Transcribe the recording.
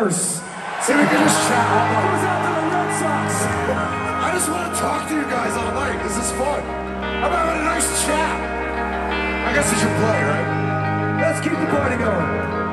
verse. See, we can just chat all out there Red Sox. I just want to talk to you guys all night. This is fun. I'm having a nice chat. I guess we should play, right? Let's keep the party going.